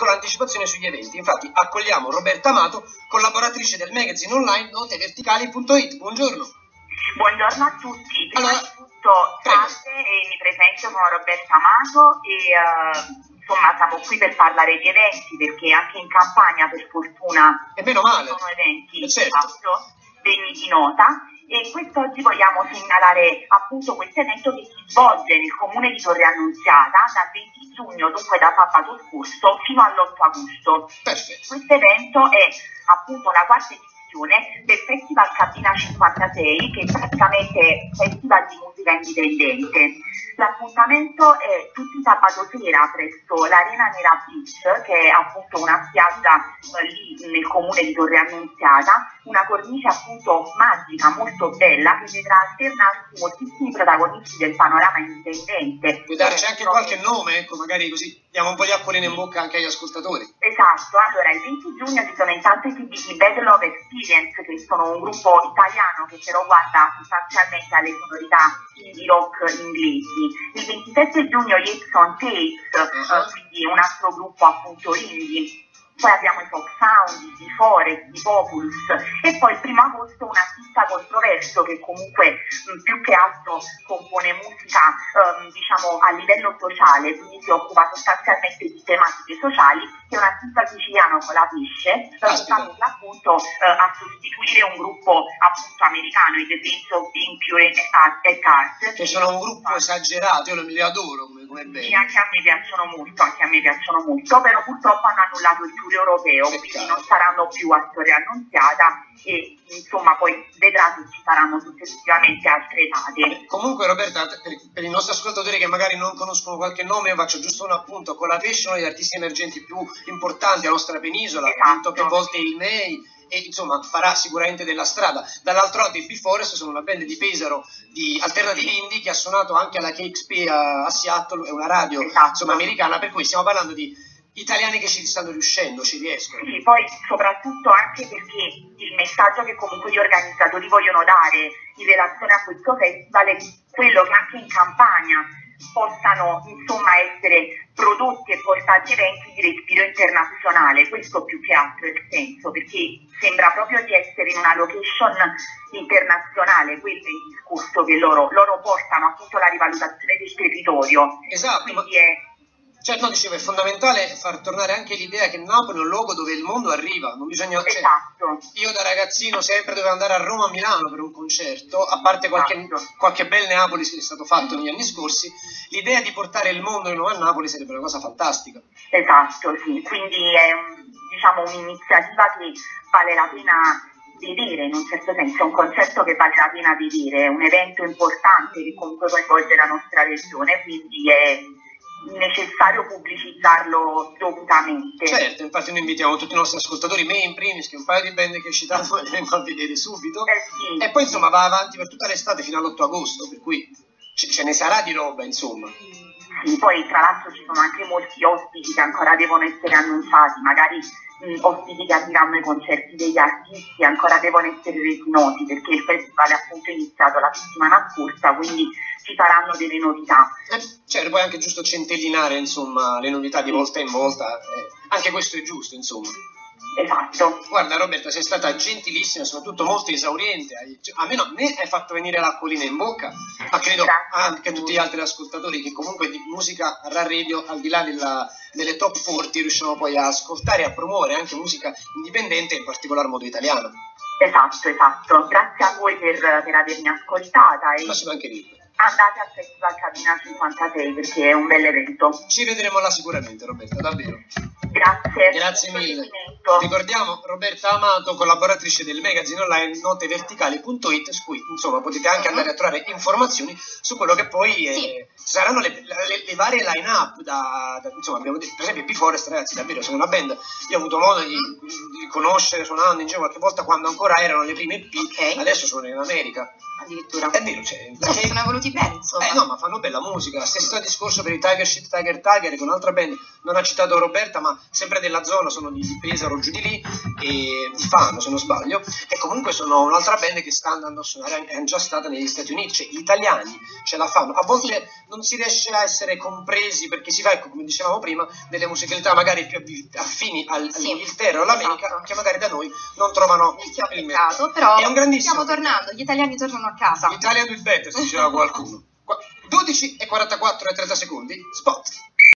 con l'anticipazione sugli eventi. Infatti accogliamo Roberta Amato, collaboratrice del magazine online noteverticali.it. Buongiorno. Buongiorno a tutti. Prima Allora, di tutto, salve e mi presento, sono Roberta Amato e eh, insomma siamo qui per parlare di eventi perché anche in campagna per fortuna E meno male. sono eventi Eh, certo. degni di nota e quest'oggi vogliamo segnalare appunto questo evento che si svolge nel comune di Torre Annunziata dal 20 giugno, dunque da sabato scorso, fino all'8 agosto. Questo evento è appunto la quarta edizione del Festival Cabina 56, che è praticamente festival di musica indipendente. L'appuntamento è tutti sabato sera presso l'Arena Nera Beach, che è appunto una spiaggia eh, lì nel comune di Torre Annunziata, una cornice appunto magica, molto bella, che vedrà alternarsi moltissimi protagonisti del panorama indipendente. Puoi darci anche qualche nome, ecco, magari così diamo un po' di acquolina in bocca anche agli ascoltatori. Esatto, allora il 20 giugno ci sono intanto i TBT Bad Love Experience che sono un gruppo italiano che però guarda sostanzialmente alle sonorità indie rock inglesi. Il 27 giugno gli Epson Tapes, eh, quindi un altro gruppo appunto indie. Poi abbiamo i Pop Sound, i Forest, i Populus e poi il primo agosto un artista controverso che comunque mh, più che altro compone musica ehm, diciamo a livello sociale, quindi si occupa sostanzialmente di tematiche sociali, che è un artista siciliano con la pesce, che Caspita. sta per l'appunto eh, a sostituire un gruppo appunto americano, i The Prince of Being Pure and Art. Che sono un gruppo esagerato, io li adoro come, come Sì, anche a me piacciono molto, anche a me piacciono molto, però purtroppo hanno annullato il tour europeo, Peccato. quindi non saranno più a Storia Annunziata e insomma poi vedrà se ci saranno successivamente altre date. Comunque Roberta, per, per i nostri ascoltatori che magari non conoscono qualche nome, io faccio giusto un appunto, con la Pesce uno degli artisti emergenti più importanti della nostra penisola, Esatto. più volte il MEI e insomma farà sicuramente della strada. Dall'altro lato i B-Forest sono una band di Pesaro di alternative indie che ha suonato anche alla KXP a, a Seattle, è una radio Esatto. insomma americana, per cui stiamo parlando di italiani che ci stanno riuscendo, ci riescono. Sì, poi soprattutto anche perché il messaggio che comunque gli organizzatori vogliono dare in relazione a questo festival è quello che anche in campagna possano insomma essere prodotti e portati eventi di respiro internazionale, questo più che altro è il senso, perché sembra proprio di essere in una location internazionale, quello è il discorso che loro, loro portano appunto la rivalutazione del territorio. Esatto, Quindi è Cioè, no, dicevo, è fondamentale far tornare anche l'idea che Napoli è un luogo dove il mondo arriva, non bisogna... cioè, esatto. io da ragazzino sempre dovevo andare a Roma a Milano per un concerto, a parte qualche, Esatto. qualche bel Neapoli che è stato fatto negli anni scorsi, l'idea di portare il mondo di nuovo a Napoli sarebbe una cosa fantastica. Esatto, sì, quindi è diciamo un'iniziativa che vale la pena vedere in un certo senso, è un concerto che vale la pena vedere, è un evento importante che comunque coinvolge la nostra regione, quindi è necessario pubblicizzarlo dovutamente. Certo, infatti noi invitiamo tutti i nostri ascoltatori, me in primis, che un paio di band che hai citato vengo a vedere subito, Eh sì. e poi insomma va avanti per tutta l'estate fino all'8 agosto, per cui ce, ce ne sarà di roba, insomma. Sì, poi tra l'altro ci sono anche molti ospiti che ancora devono essere annunciati, magari mh, ospiti che apriranno i concerti degli artisti, ancora devono essere resi noti perché il festival è appunto iniziato la settimana scorsa, quindi ci saranno delle novità. Eh, Cioè, poi è anche giusto centellinare, insomma, le novità di volta in volta, eh, anche questo è giusto, insomma. Esatto. Guarda Roberta, sei stata gentilissima, soprattutto molto esauriente, cioè, almeno a me hai fatto venire l'acquolina in bocca, ma credo anche a tutti gli altri ascoltatori che comunque di musica a radio, al di là della- delle top 40, riusciamo poi a ascoltare e a promuovere anche musica indipendente, in particolar modo italiana. Esatto, esatto. Grazie a voi per, per avermi ascoltata e Ma ci mancherebbe. Andate al Festival Cabina 56 perché è un bel evento. Ci vedremo là sicuramente Roberta, davvero. Grazie. Grazie mille. Proseguimento. Ricordiamo Roberta Amato, collaboratrice del magazine online noteverticali.it, su cui insomma potete anche andare a trovare informazioni su quello che poi eh, Sì. saranno le, le- le varie line-up. Da, da- insomma, abbiamo detto, per esempio, i B-Forest, ragazzi, davvero sono una band. Io ho avuto modo di, di conoscere suonando in giro qualche volta quando ancora erano le prime EP, Ok. adesso sono in America. addirittura. È vero, cioè, perché- sono evoluti bene, insomma. eh no, ma fanno bella musica. Stesso discorso per i Tiger Shit Tiger Tiger, con un'altra band, non ha citato Roberta, ma sempre della zona, sono di, di o giù di lì, e di Fano se non sbaglio, e comunque sono un'altra band che sta andando a suonare, è già stata negli Stati Uniti, cioè gli italiani ce la fanno, a volte non si riesce a essere compresi perché si va, ecco, come dicevamo prima, delle musicalità magari più affini al, sì, all'Inghilterra o all'America, esatto. che magari da noi non trovano il mercato, però è un grandissimo stiamo tornando, gli italiani tornano a casa. L'Italia do il better, si diceva qualcuno. 12 e 44 e 30 secondi, spot.